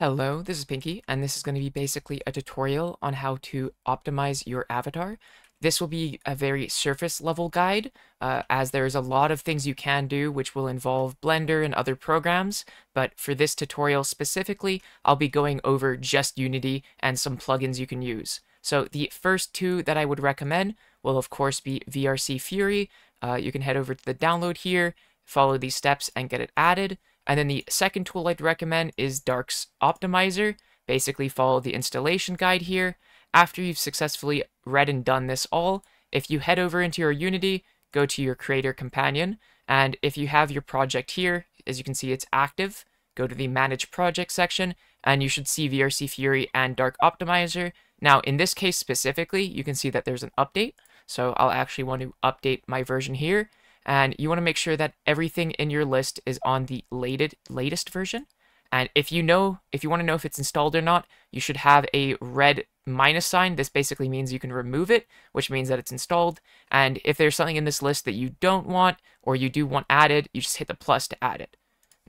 Hello, this is Pinky, and this is going to be basically a tutorial on how to optimize your avatar. This will be a very surface level guide, uh, as there's a lot of things you can do which will involve Blender and other programs, but for this tutorial specifically, I'll be going over just Unity and some plugins you can use. So the first two that I would recommend will of course be VRCFury. Uh, you can head over to the download here, follow these steps and get it added. And then the second tool I'd recommend is D4rk's Optimizer. Basically follow the installation guide here. After you've successfully read and done this all, if you head over into your Unity, go to your Creator Companion, and if you have your project here, as you can see it's active, go to the Manage Project section, and you should see VRCFury and D4rk Optimizer. Now, in this case specifically, you can see that there's an update, so I'll actually want to update my version here, and you want to make sure that everything in your list is on the latest latest version. And if you know, if you want to know if it's installed or not, you should have a red minus sign. This basically means you can remove it, which means that it's installed. And if there's something in this list that you don't want or you do want added, you just hit the plus to add it.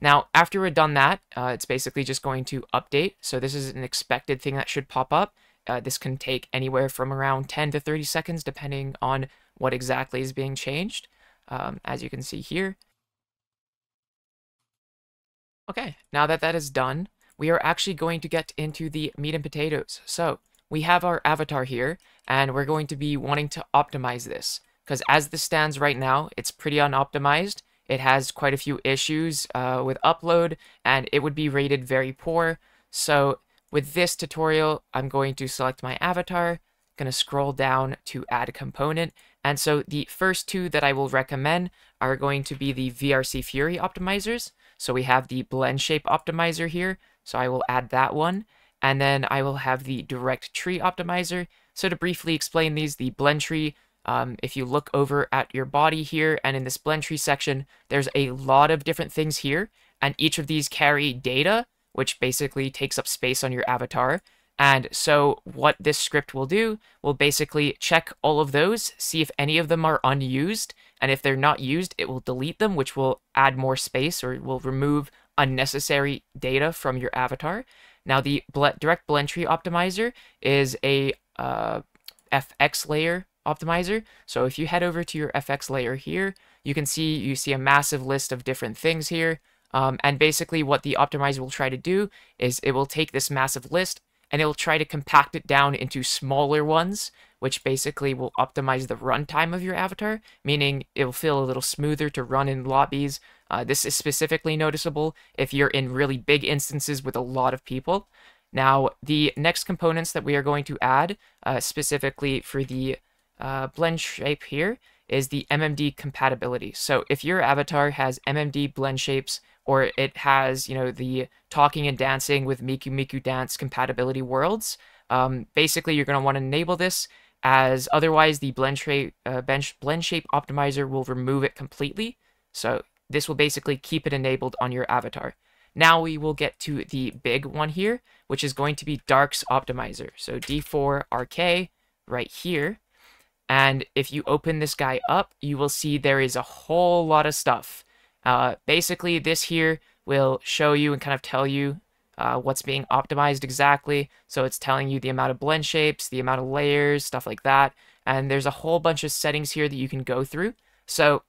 Now, after we're done that, uh, it's basically just going to update. So this is an expected thing that should pop up. Uh, this can take anywhere from around 10 to 30 seconds, depending on what exactly is being changed um, as you can see here. Okay, now that that is done, we are actually going to get into the meat and potatoes. So we have our avatar here, and we're going to be wanting to optimize this. Because as this stands right now, it's pretty unoptimized. It has quite a few issues uh, with upload, and it would be rated very poor. So with this tutorial, I'm going to select my avatar, going to scroll down to add a component, and so the first two that I will recommend are going to be the VRCFury optimizers. So we have the blend shape optimizer here. So I will add that one. And then I will have the direct tree optimizer. So to briefly explain these, the blend tree, um, if you look over at your body here and in this blend tree section, there's a lot of different things here. And each of these carry data, which basically takes up space on your avatar. And so what this script will do will basically check all of those, see if any of them are unused, and if they're not used, it will delete them, which will add more space or will remove unnecessary data from your avatar. Now the direct blend tree optimizer is a uh, FX layer optimizer. So if you head over to your FX layer here, you can see you see a massive list of different things here. Um, and basically what the optimizer will try to do is it will take this massive list and it'll try to compact it down into smaller ones, which basically will optimize the runtime of your avatar, meaning it'll feel a little smoother to run in lobbies. Uh, this is specifically noticeable if you're in really big instances with a lot of people. Now, the next components that we are going to add, uh, specifically for the uh, blend shape here, is the MMD compatibility. So if your avatar has MMD blend shapes or it has, you know, the talking and dancing with Miku Miku Dance compatibility worlds. Um, basically, you're going to want to enable this as otherwise the blend uh, bench, blend shape optimizer will remove it completely. So this will basically keep it enabled on your avatar. Now we will get to the big one here, which is going to be D4rk's Optimizer. So D4RK right here. And if you open this guy up, you will see there is a whole lot of stuff. Uh, basically, this here will show you and kind of tell you uh, what's being optimized exactly. So it's telling you the amount of blend shapes, the amount of layers, stuff like that. And there's a whole bunch of settings here that you can go through. So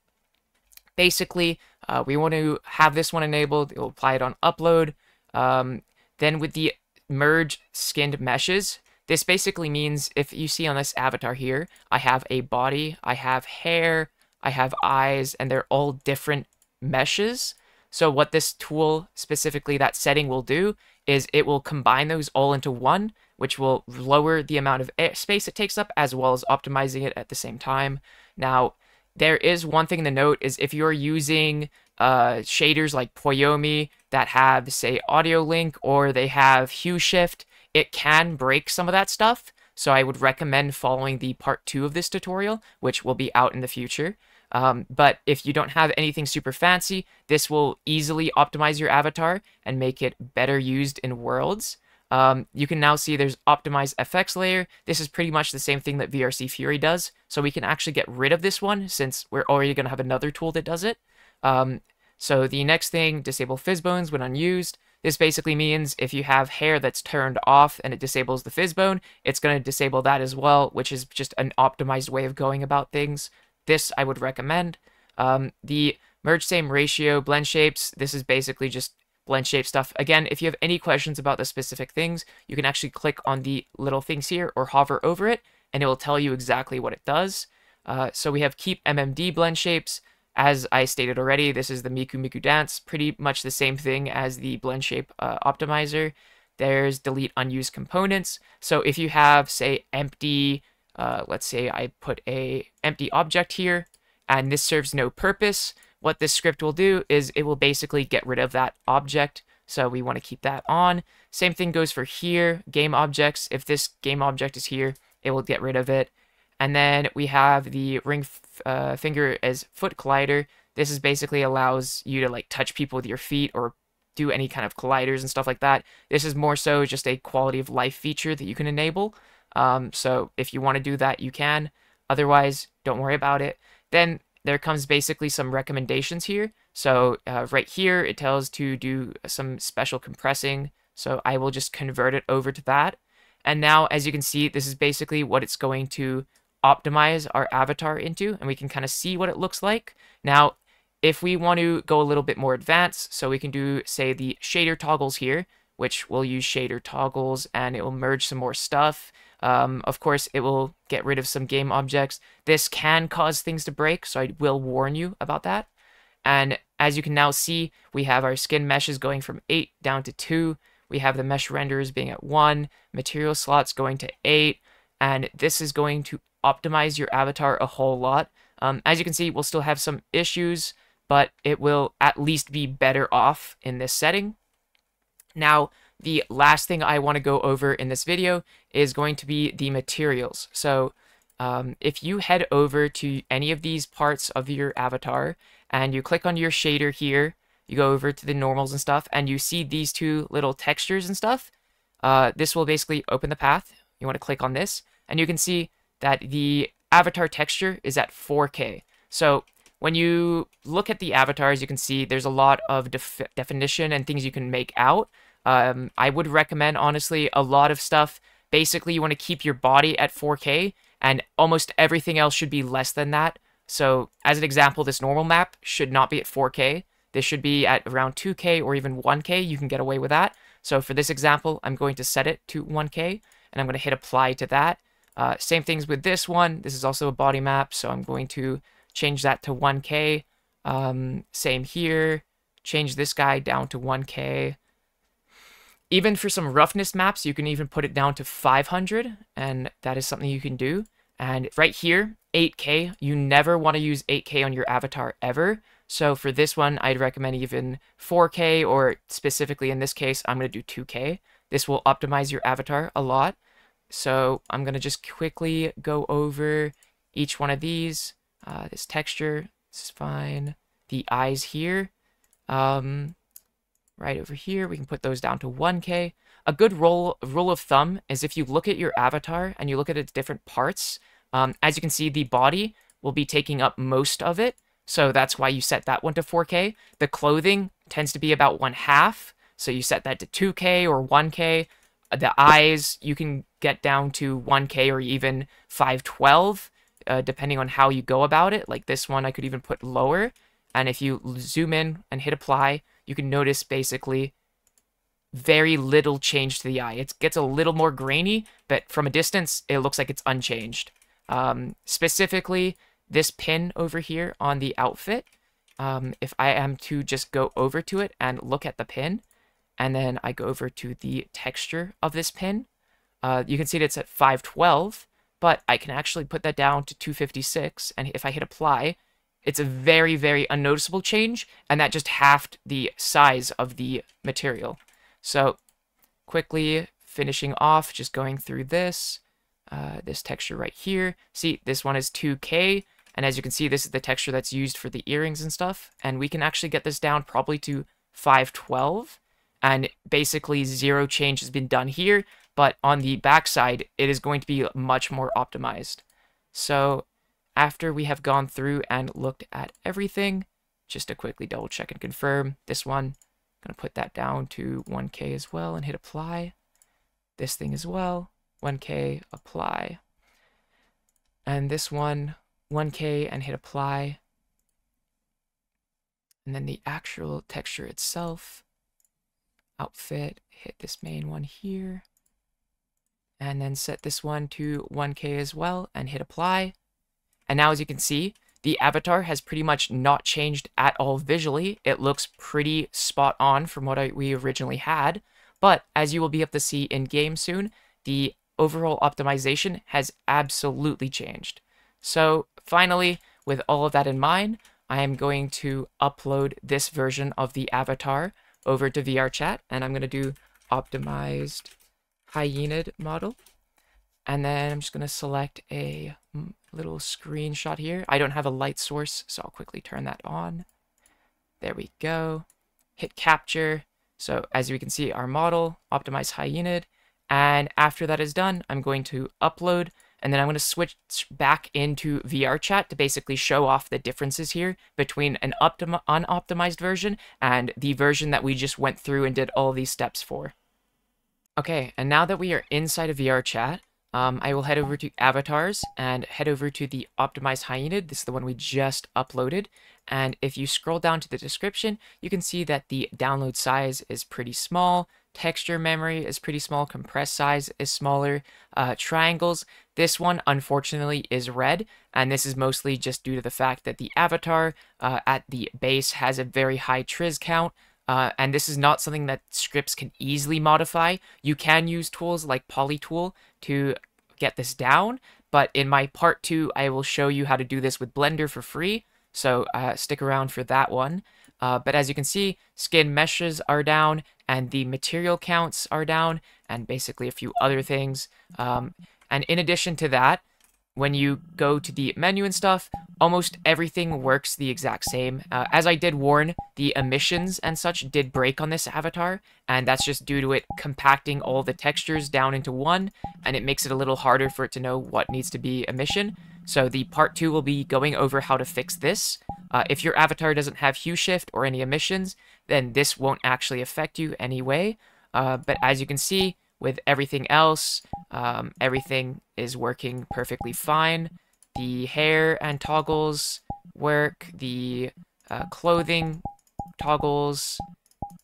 basically, uh, we want to have this one enabled. It will apply it on upload. Um, then with the merge skinned meshes, this basically means if you see on this avatar here, I have a body, I have hair, I have eyes, and they're all different meshes. So what this tool, specifically that setting will do, is it will combine those all into one, which will lower the amount of space it takes up as well as optimizing it at the same time. Now, there is one thing to note is if you're using uh, shaders like Poiyomi that have, say, audio link or they have hue shift, it can break some of that stuff. So I would recommend following the part two of this tutorial, which will be out in the future. Um, but if you don't have anything super fancy, this will easily optimize your avatar and make it better used in worlds. Um, you can now see there's optimized FX layer. This is pretty much the same thing that VRCFury does. So we can actually get rid of this one since we're already going to have another tool that does it. Um, so the next thing, disable PhysBones when unused. This basically means if you have hair that's turned off and it disables the PhysBone, it's going to disable that as well, which is just an optimized way of going about things. This I would recommend. Um, the merge same ratio blend shapes, this is basically just blend shape stuff. Again, if you have any questions about the specific things, you can actually click on the little things here or hover over it, and it will tell you exactly what it does. Uh, so we have keep MMD blend shapes. As I stated already, this is the Miku Miku Dance, pretty much the same thing as the blend shape uh, optimizer. There's delete unused components. So if you have, say, empty, uh, let's say I put a empty object here, and this serves no purpose, what this script will do is it will basically get rid of that object. So we want to keep that on. Same thing goes for here, game objects. If this game object is here, it will get rid of it. And then we have the ring uh, finger as foot collider. This is basically allows you to like touch people with your feet or do any kind of colliders and stuff like that. This is more so just a quality of life feature that you can enable. Um, so if you want to do that, you can. Otherwise, don't worry about it. Then there comes basically some recommendations here. So uh, right here, it tells to do some special compressing. So I will just convert it over to that. And now, as you can see, this is basically what it's going to optimize our avatar into, and we can kind of see what it looks like. Now, if we want to go a little bit more advanced, so we can do, say, the shader toggles here, which will use shader toggles, and it will merge some more stuff. Um, of course, it will get rid of some game objects. This can cause things to break, so I will warn you about that. And as you can now see, we have our skin meshes going from 8 down to 2. We have the mesh renderers being at 1, material slots going to 8, and this is going to optimize your avatar a whole lot. Um, as you can see, we'll still have some issues, but it will at least be better off in this setting. Now, the last thing I want to go over in this video is going to be the materials. So um, if you head over to any of these parts of your avatar and you click on your shader here, you go over to the normals and stuff, and you see these two little textures and stuff, uh, this will basically open the path. You want to click on this, and you can see that the avatar texture is at 4K. So when you look at the avatars, you can see there's a lot of def definition and things you can make out. Um, I would recommend, honestly, a lot of stuff. Basically, you want to keep your body at 4K, and almost everything else should be less than that. So, as an example, this normal map should not be at 4K. This should be at around 2K or even 1K. You can get away with that. So for this example, I'm going to set it to 1K, and I'm going to hit apply to that. Uh, same things with this one. This is also a body map, so I'm going to change that to 1K. Um, same here. Change this guy down to 1K. Even for some roughness maps, you can even put it down to 500, and that is something you can do. And right here, 8K, you never want to use 8K on your avatar ever. So for this one, I'd recommend even 4K, or specifically in this case, I'm going to do 2K. This will optimize your avatar a lot. So I'm going to just quickly go over each one of these. Uh, this texture is fine. The eyes here. Um, right over here. We can put those down to 1K. A good rule, rule of thumb is if you look at your avatar and you look at its different parts, um, as you can see, the body will be taking up most of it. So that's why you set that one to 4K. The clothing tends to be about one half. So you set that to 2K or 1K. The eyes, you can get down to 1K or even 512, uh, depending on how you go about it. Like this one, I could even put lower. And if you zoom in and hit apply, you can notice basically very little change to the eye. It gets a little more grainy, but from a distance, it looks like it's unchanged. Um, specifically, this pin over here on the outfit, um, if I am to just go over to it and look at the pin, and then I go over to the texture of this pin, uh, you can see that it's at 512, but I can actually put that down to 256, and if I hit apply, it's a very, very unnoticeable change, and that just halved the size of the material. So quickly finishing off, just going through this, uh, this texture right here. See, this one is 2K, and as you can see, this is the texture that's used for the earrings and stuff, and we can actually get this down probably to 512, and basically zero change has been done here, but on the backside, it is going to be much more optimized. So after we have gone through and looked at everything, just to quickly double check and confirm, this one, I'm Gonna put that down to 1K as well and hit apply. This thing as well, 1K, apply. And this one, 1K and hit apply. And then the actual texture itself, outfit, hit this main one here. And then set this one to 1K as well and hit apply. And now as you can see, the avatar has pretty much not changed at all visually. It looks pretty spot on from what I, we originally had. But as you will be able to see in game soon, the overall optimization has absolutely changed. So finally, with all of that in mind, I am going to upload this version of the avatar over to VRChat, and I'm going to do optimized hyenid model. And then I'm just going to select a mm, little screenshot here. I don't have a light source, so I'll quickly turn that on. There we go. Hit capture. So as we can see, our model, optimize hyenid. And after that is done, I'm going to upload, and then I'm going to switch back into VRChat to basically show off the differences here between an unoptimized version and the version that we just went through and did all these steps for. Okay, and now that we are inside of VRChat, um, I will head over to avatars and head over to the optimized hyenid. This is the one we just uploaded. And if you scroll down to the description, you can see that the download size is pretty small. Texture memory is pretty small. Compress size is smaller. Uh, triangles, this one unfortunately is red. And this is mostly just due to the fact that the avatar uh, at the base has a very high tris count. Uh, and this is not something that scripts can easily modify. You can use tools like PolyTool to get this down, but in my part two, I will show you how to do this with Blender for free, so uh, stick around for that one. Uh, but as you can see, skin meshes are down, and the material counts are down, and basically a few other things. Um, and in addition to that, when you go to the menu and stuff, almost everything works the exact same. Uh, as I did warn, the emissions and such did break on this avatar, and that's just due to it compacting all the textures down into one, and it makes it a little harder for it to know what needs to be emission. So the part two will be going over how to fix this. Uh, if your avatar doesn't have hue shift or any emissions, then this won't actually affect you anyway. Uh, but as you can see, with everything else, um, everything is working perfectly fine. The hair and toggles work, the uh, clothing toggles,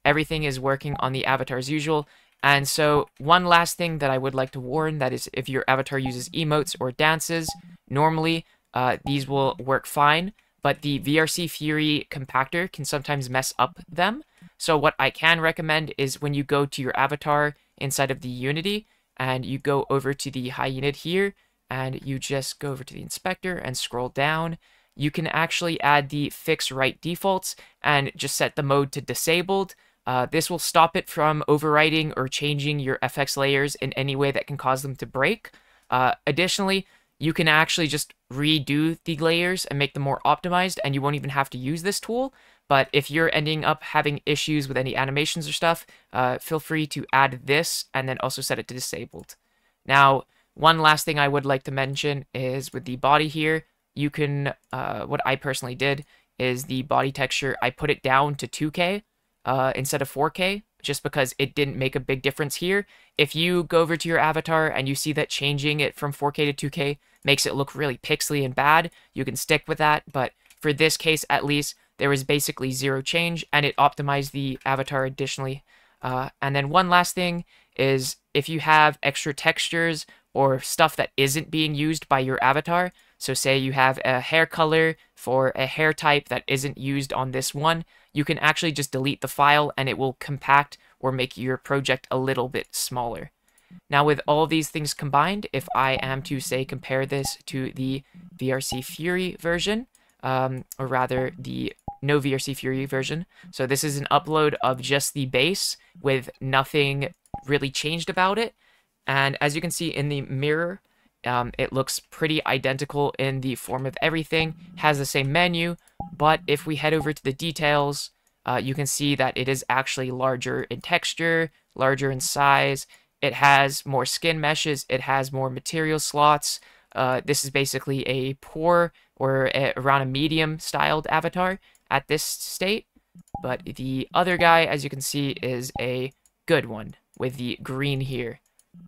everything is working on the avatar as usual. And so one last thing that I would like to warn, that is if your avatar uses emotes or dances, normally uh, these will work fine, but the VRCFury compactor can sometimes mess up them. So what I can recommend is when you go to your avatar inside of the Unity and you go over to the hyenid here and you just go over to the inspector and scroll down. You can actually add the fix write defaults and just set the mode to disabled. Uh, this will stop it from overwriting or changing your FX layers in any way that can cause them to break. Uh, additionally, you can actually just redo the layers and make them more optimized and you won't even have to use this tool. But if you're ending up having issues with any animations or stuff, uh, feel free to add this and then also set it to disabled. Now, one last thing I would like to mention is with the body here, you can, uh, what I personally did is the body texture, I put it down to 2K uh, instead of 4K just because it didn't make a big difference here. If you go over to your avatar and you see that changing it from 4K to 2K makes it look really pixely and bad, you can stick with that. But for this case, at least, there was basically zero change, and it optimized the avatar additionally. Uh, and then one last thing is if you have extra textures or stuff that isn't being used by your avatar, so say you have a hair color for a hair type that isn't used on this one, you can actually just delete the file and it will compact or make your project a little bit smaller. Now with all these things combined, if I am to say compare this to the VRCFury version, um, or rather the no VRCFury version. So this is an upload of just the base with nothing really changed about it. And as you can see in the mirror, um, it looks pretty identical in the form of everything, has the same menu, but if we head over to the details, uh, you can see that it is actually larger in texture, larger in size, it has more skin meshes, it has more material slots, uh, this is basically a poor or a, around a medium styled avatar at this state. but the other guy, as you can see, is a good one with the green here.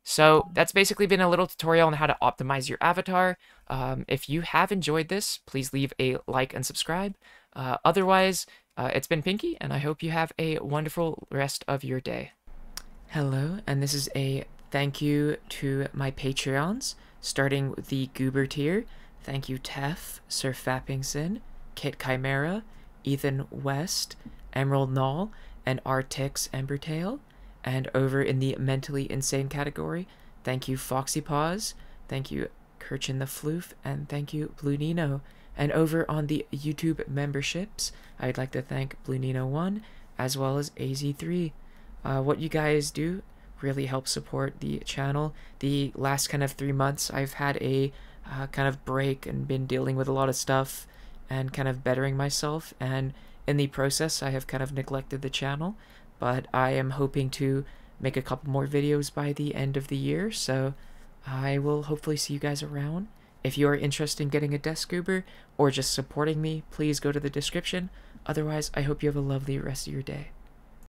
So that's basically been a little tutorial on how to optimize your avatar. Um, if you have enjoyed this, please leave a like and subscribe. Uh, otherwise, uh, it's been Pinky, and I hope you have a wonderful rest of your day. Hello, and this is a thank you to my Patreons, starting with the Goober tier. Thank you, Tef, Sir Fappingson, Kit Chimera, Ethan West, Emerald Null, and Artix Embertail. And over in the mentally insane category, thank you, Foxy Paws, thank you, Kirchin the Floof, and thank you, Blue Nino. And over on the YouTube memberships, I'd like to thank Blue Nino1 as well as AZ3. Uh, what you guys do really helps support the channel. The last kind of three months, I've had a uh, kind of break and been dealing with a lot of stuff and kind of bettering myself. And in the process, I have kind of neglected the channel, but I am hoping to make a couple more videos by the end of the year. So I will hopefully see you guys around. If you are interested in getting a desk goober or just supporting me, please go to the description. Otherwise, I hope you have a lovely rest of your day.